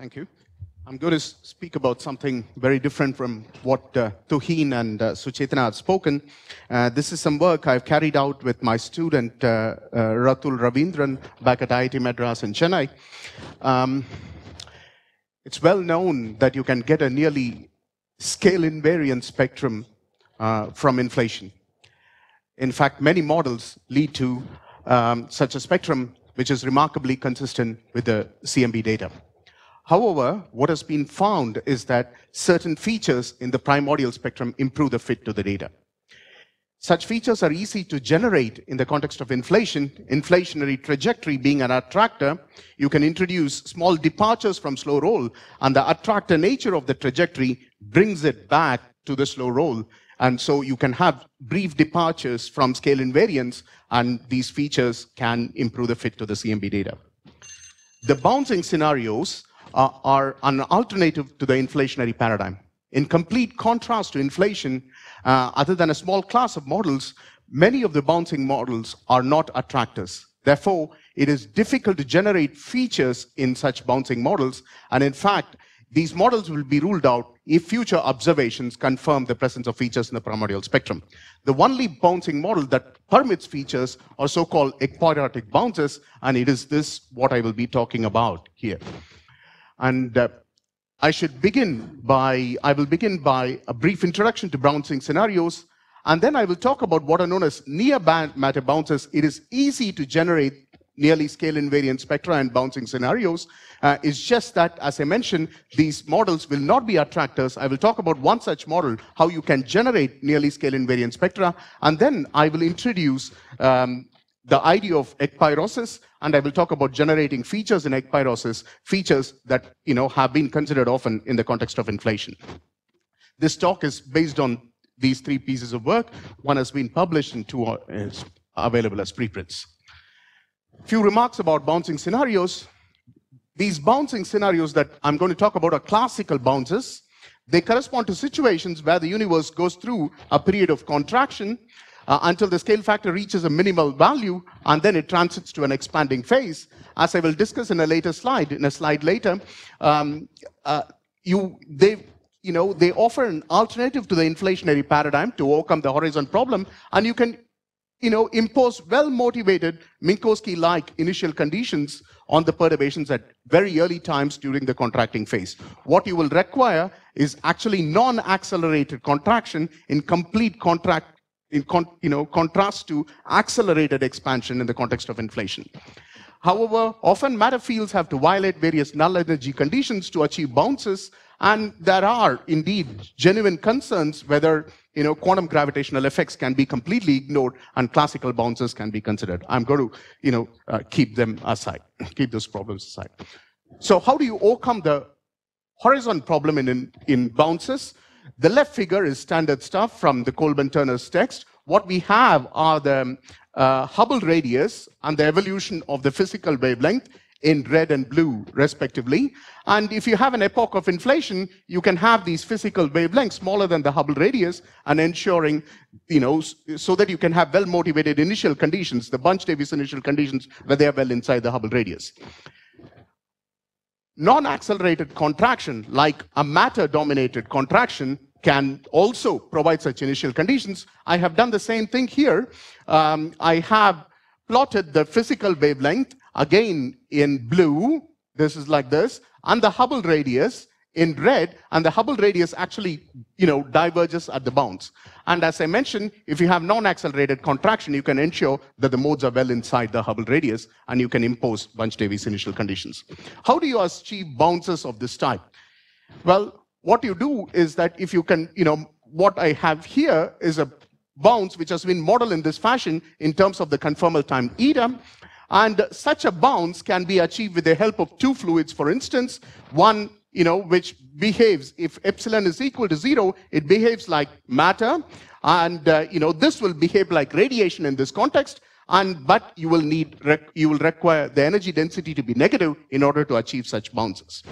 Thank you. I'm going to speak about something very different from what uh, and uh, Suchetana have spoken. Uh, this is some work I've carried out with my student uh, uh, Rathul Raveendran back at IIT Madras in Chennai. Um, it's well known that you can get a nearly scale invariant spectrum uh, from inflation. In fact, many models lead to um, such a spectrum which is remarkably consistent with the CMB data. However, what has been found is that certain features in the primordial spectrum improve the fit to the data. Such features are easy to generate in the context of inflation. Inflationary trajectory being an attractor, you can introduce small departures from slow roll, and the attractor nature of the trajectory brings it back to the slow roll. And so you can have brief departures from scale invariance, and these features can improve the fit to the CMB data. The bouncing scenarios uh, are an alternative to the inflationary paradigm. In complete contrast to inflation, uh, other than a small class of models, many of the bouncing models are not attractors. Therefore, it is difficult to generate features in such bouncing models. And in fact, these models will be ruled out if future observations confirm the presence of features in the primordial spectrum. The only bouncing model that permits features are so-called ekpyrotic bounces, and it is this what I will be talking about here. And uh, I should begin by, I will begin by a brief introduction to bouncing scenarios, and then I will talk about what are known as near band matter bounces. It is easy to generate nearly scale invariant spectra and bouncing scenarios. Uh, it's just that, as I mentioned, these models will not be attractors. I will talk about one such model, how you can generate nearly scale invariant spectra, and then I will introduce um, the idea of ekpyrosis, and I will talk about generating features in ekpyrosis, features that you know have been considered often in the context of inflation. This talk is based on these three pieces of work. One has been published and two are available as preprints. Few remarks about bouncing scenarios. These bouncing scenarios that I'm going to talk about are classical bounces. They correspond to situations where the universe goes through a period of contraction uh, until the scale factor reaches a minimal value, and then it transits to an expanding phase. As I will discuss in a later slide, in a slide later, um, uh, you, they, you know, they offer an alternative to the inflationary paradigm to overcome the horizon problem, and you can you know, impose well-motivated Minkowski-like initial conditions on the perturbations at very early times during the contracting phase. What you will require is actually non-accelerated contraction in complete contract in you know, contrast to accelerated expansion in the context of inflation. However, often matter fields have to violate various null energy conditions to achieve bounces, and there are indeed genuine concerns whether you know, quantum gravitational effects can be completely ignored and classical bounces can be considered. I'm going to you know, uh, keep them aside, keep those problems aside. So how do you overcome the horizon problem in, in, in bounces? The left figure is standard stuff from the Kolb and Turner's text. What we have are the uh, Hubble radius and the evolution of the physical wavelength in red and blue, respectively. And if you have an epoch of inflation, you can have these physical wavelengths smaller than the Hubble radius and ensuring, you know, so that you can have well-motivated initial conditions, the Bunch-Davies initial conditions, where they are well inside the Hubble radius. Non-accelerated contraction, like a matter-dominated contraction, can also provide such initial conditions. I have done the same thing here. Um, I have plotted the physical wavelength, again in blue, this is like this, and the Hubble radius in red, and the Hubble radius actually, you know, diverges at the bounds. And as I mentioned, if you have non-accelerated contraction, you can ensure that the modes are well inside the Hubble radius, and you can impose Bunch-Davies initial conditions. How do you achieve bounces of this type? Well, what you do is that if you can, you know, what I have here is a bounce which has been modeled in this fashion in terms of the conformal time eta. And such a bounce can be achieved with the help of two fluids, for instance, one you know, which behaves, if epsilon is equal to zero, it behaves like matter. And, uh, you know, this will behave like radiation in this context. And, but you will need, you will require the energy density to be negative in order to achieve such bounces.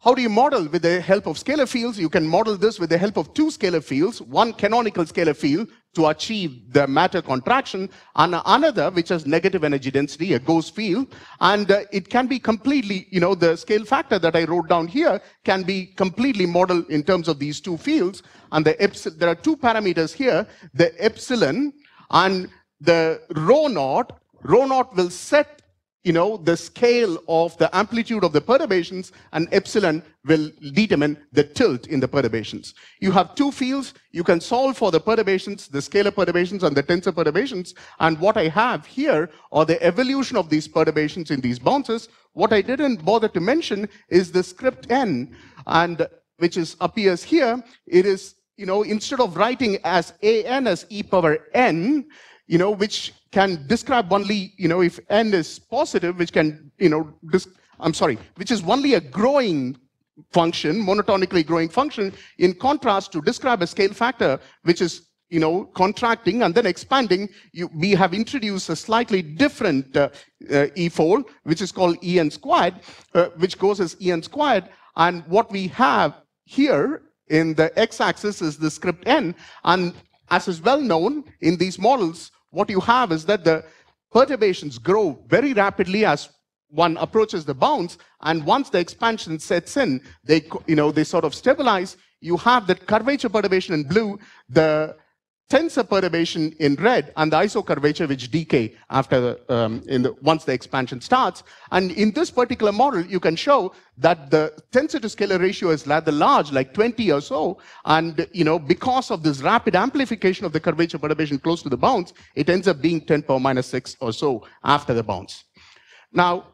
How do you model with the help of scalar fields? You can model this with the help of two scalar fields, one canonical scalar field to achieve the matter contraction, and another which has negative energy density, a ghost field, and uh, it can be completely, you know, the scale factor that I wrote down here can be completely modeled in terms of these two fields, and the epsilon, there are two parameters here, the epsilon and the rho naught, rho naught will set you know, the scale of the amplitude of the perturbations and epsilon will determine the tilt in the perturbations. You have two fields, you can solve for the perturbations, the scalar perturbations and the tensor perturbations, and what I have here are the evolution of these perturbations in these bounces. What I didn't bother to mention is the script n, and which is appears here, it is, you know, instead of writing as an as e power n, you know, which can describe only, you know, if n is positive, which can, you know, I'm sorry, which is only a growing function, monotonically growing function, in contrast to describe a scale factor, which is you know, contracting and then expanding, you, we have introduced a slightly different uh, uh, E4, which is called En squared, uh, which goes as En squared. And what we have here in the x-axis is the script n. And as is well known in these models, what you have is that the perturbations grow very rapidly as one approaches the bounds, and once the expansion sets in, they, you know, they sort of stabilize. You have that curvature perturbation in blue, the tensor perturbation in red and the isocurvature which decay after the, um, in the, once the expansion starts. And in this particular model, you can show that the tensor to scalar ratio is rather large, like 20 or so. And you know, because of this rapid amplification of the curvature perturbation close to the bounds, it ends up being 10 power minus 6 or so after the bounds. Now,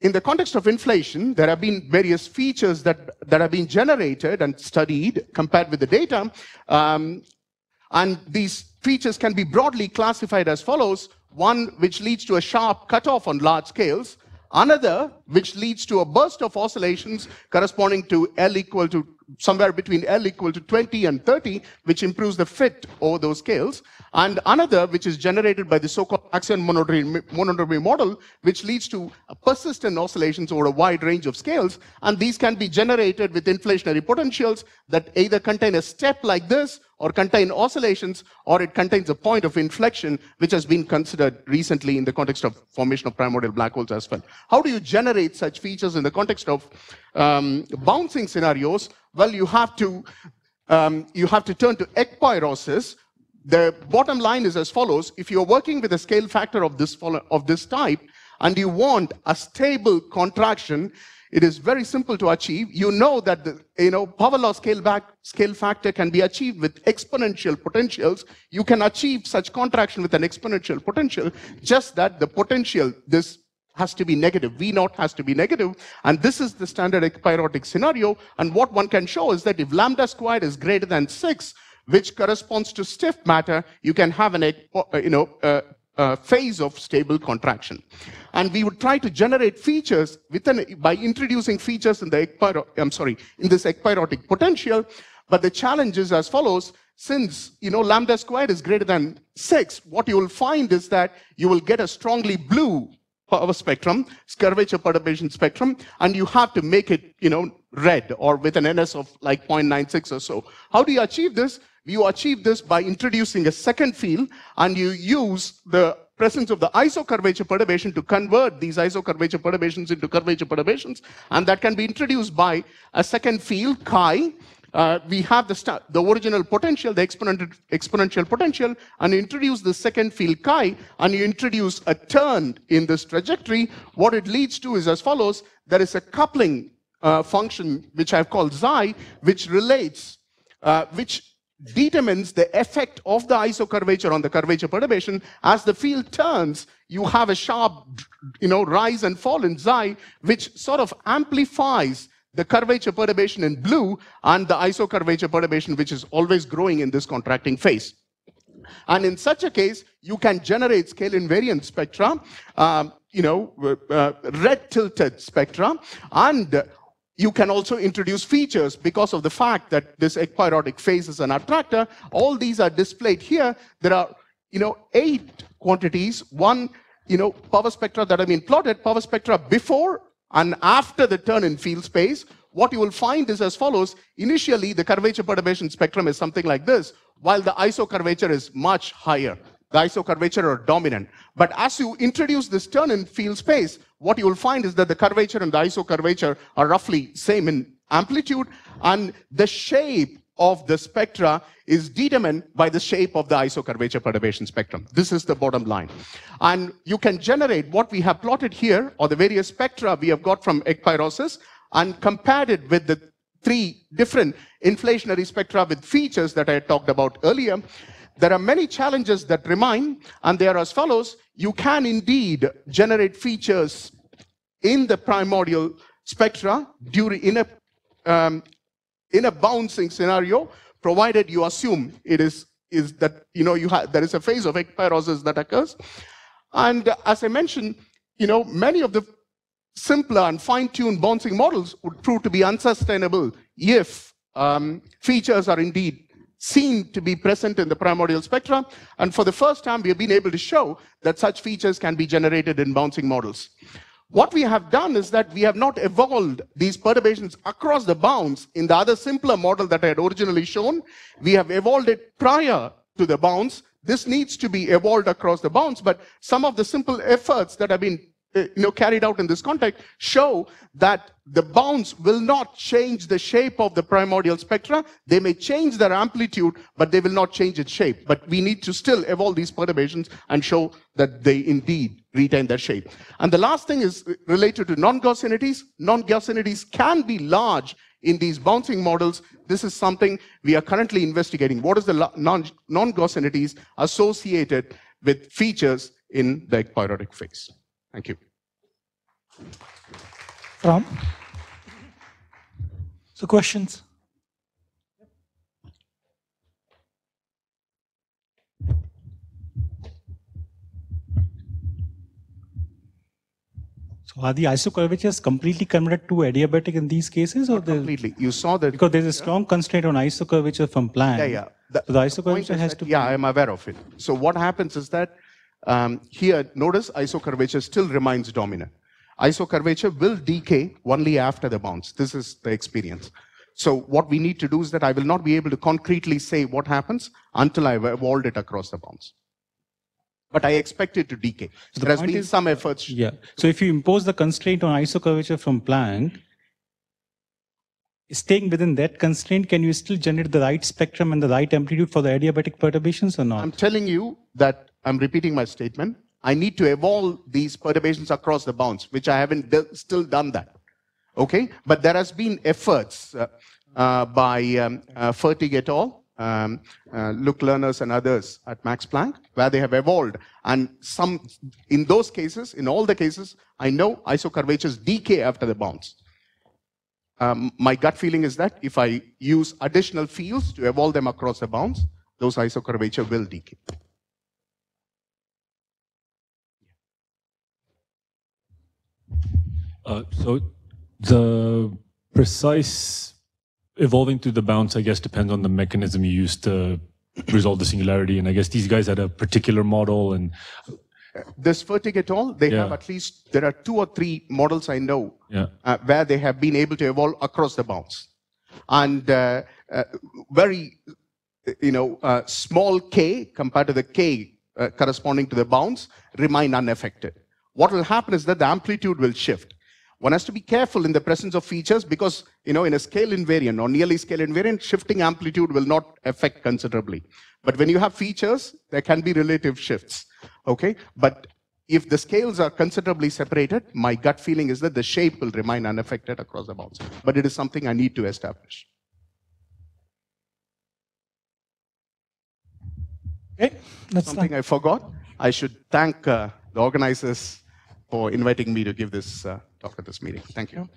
in the context of inflation, there have been various features that, that have been generated and studied compared with the data. Um, and these features can be broadly classified as follows. One which leads to a sharp cutoff on large scales. Another which leads to a burst of oscillations corresponding to L equal to somewhere between L equal to 20 and 30, which improves the fit over those scales. And another, which is generated by the so-called axion monodromy model, which leads to persistent oscillations over a wide range of scales. And these can be generated with inflationary potentials that either contain a step like this or contain oscillations, or it contains a point of inflection, which has been considered recently in the context of formation of primordial black holes as well. How do you generate such features in the context of um, bouncing scenarios? Well, you have to um, you have to turn to ekpyrosis. The bottom line is as follows: If you're working with a scale factor of this of this type, and you want a stable contraction, it is very simple to achieve. You know that the you know, power law scale back scale factor can be achieved with exponential potentials. You can achieve such contraction with an exponential potential, just that the potential, this has to be negative. V naught has to be negative. And this is the standard ekpyrotic scenario. And what one can show is that if lambda squared is greater than 6, which corresponds to stiff matter, you can have an, you know, uh, uh, phase of stable contraction. And we would try to generate features within, by introducing features in the I'm sorry, in this ekpyrotic potential. But the challenge is as follows. Since, you know, lambda squared is greater than 6, what you will find is that you will get a strongly blue power spectrum, curvature perturbation spectrum, and you have to make it, you know, red or with an NS of like 0.96 or so. How do you achieve this? You achieve this by introducing a second field and you use the presence of the isocurvature perturbation to convert these isocurvature perturbations into curvature perturbations. And that can be introduced by a second field, chi. Uh, we have the, the original potential, the exponential, exponential potential, and introduce the second field chi, and you introduce a turn in this trajectory. What it leads to is as follows. There is a coupling uh, function, which I've called xi, which relates, uh, which determines the effect of the isocurvature on the curvature perturbation. As the field turns, you have a sharp, you know, rise and fall in xi, which sort of amplifies the curvature perturbation in blue and the isocurvature perturbation, which is always growing in this contracting phase. And in such a case, you can generate scale invariant spectra, um, you know, uh, red tilted spectra, and you can also introduce features because of the fact that this ekpyrotic phase is an attractor. All these are displayed here. There are, you know, eight quantities. One, you know, power spectra that have been plotted, power spectra before and after the turn in field space. what you will find is as follows. Initially, the curvature perturbation spectrum is something like this, while the isocurvature is much higher. The isocurvature are dominant. But as you introduce this turn in field space, what you will find is that the curvature and the isocurvature are roughly same in amplitude, and the shape of the spectra is determined by the shape of the isocurvature perturbation spectrum. This is the bottom line. And you can generate what we have plotted here, or the various spectra we have got from ekpyrosis, and compared it with the three different inflationary spectra with features that I talked about earlier. There are many challenges that remain, and they are as follows. You can indeed generate features in the primordial spectra during in a um, in a bouncing scenario, provided you assume it is, is that, you know, you have, there is a phase of ekpyrosis that occurs. And as I mentioned, you know, many of the simpler and fine-tuned bouncing models would prove to be unsustainable if um, features are indeed seen to be present in the primordial spectra. And for the first time, we have been able to show that such features can be generated in bouncing models. What we have done is that we have not evolved these perturbations across the bounds in the other simpler model that I had originally shown. We have evolved it prior to the bounds. This needs to be evolved across the bounds, but some of the simple efforts that have been Eh, you know, carried out in this context show that the bounds will not change the shape of the primordial spectra. They may change their amplitude, but they will not change its shape. But we need to still evolve these perturbations and show that they indeed retain their shape. And the last thing is related to non-Gaussianities. Non-Gaussianities can be large in these bouncing models. This is something we are currently investigating. What is the non-Gaussianities associated with features in the ekpyrotic phase? Thank you. Ram? So questions? So are the isocurvatures completely converted to adiabatic in these cases? or completely. You saw that. Because there's a strong constraint on isocurvature from Planck. Yeah, yeah. The, so the isocurvature has to Yeah, I'm aware of it. So what happens is that um, here, notice isocurvature still remains dominant. Isocurvature will decay only after the bounce. This is the experience. So what we need to do is that I will not be able to concretely say what happens until I've evolved it across the bounds. But I expect it to decay. So there has been is, some efforts. Yeah. So if you impose the constraint on isocurvature from Planck, staying within that constraint, can you still generate the right spectrum and the right amplitude for the adiabatic perturbations or not? I'm telling you that I'm repeating my statement. I need to evolve these perturbations across the bounds, which I haven't still done that. Okay, but there has been efforts uh, uh, by um, uh, Fertig et al., um, uh, Luc Lehners and others at Max Planck, where they have evolved. And some, in those cases, in all the cases, I know isocurvatures decay after the bounds. Um, my gut feeling is that if I use additional fields to evolve them across the bounds, those isocurvature will decay. Uh, so the precise evolving through the bounce, I guess, depends on the mechanism you use to resolve the singularity. And I guess these guys had a particular model and this Fertig et al., they yeah. have at least, there are two or three models I know yeah. uh, where they have been able to evolve across the bounds. And uh, uh, very, you know, uh, small k compared to the k uh, corresponding to the bounds remain unaffected. What will happen is that the amplitude will shift. One has to be careful in the presence of features because, you know, in a scale invariant or nearly scale invariant, shifting amplitude will not affect considerably. But when you have features, there can be relative shifts, okay? But if the scales are considerably separated, my gut feeling is that the shape will remain unaffected across the bounds. But it is something I need to establish. Okay, that's something. I forgot. I should thank uh, the organizers for inviting me to give this uh, talk at this meeting. Thank you.